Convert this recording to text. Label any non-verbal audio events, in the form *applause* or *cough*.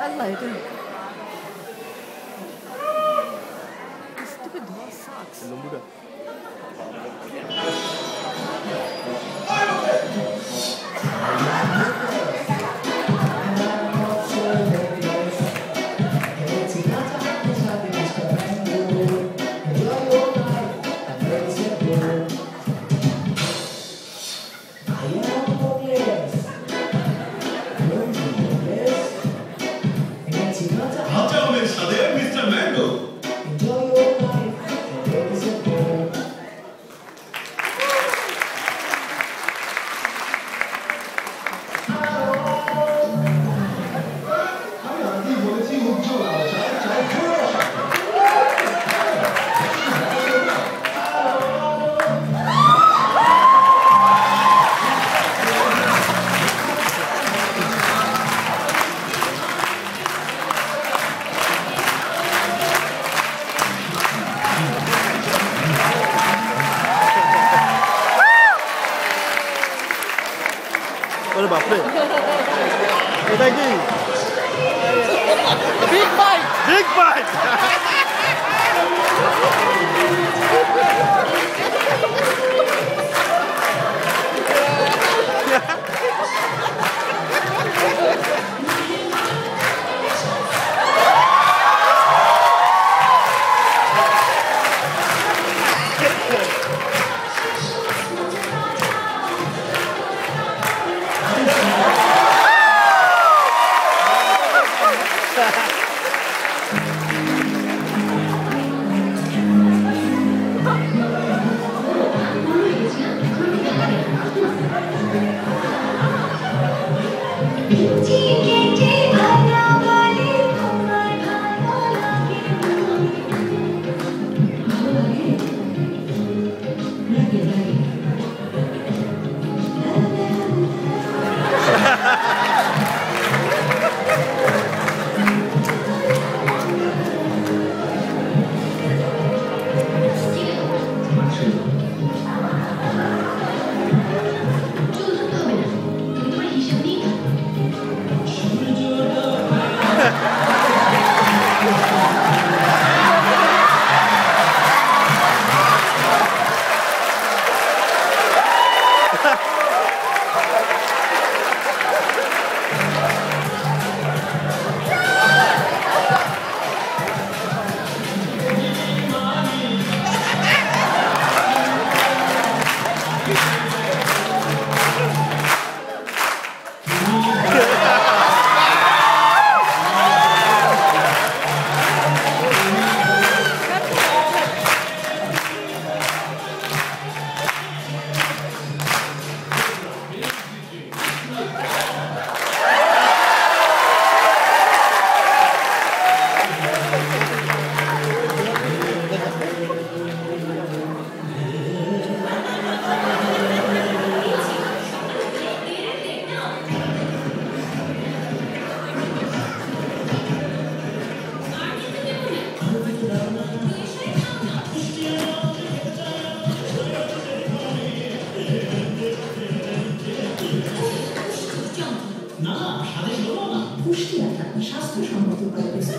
Allah itu. This stupid dog sucks. my flip. What they give? Big bite. Big bite. *laughs* Corona, push dir, dann schaffst du schon, wo du bist.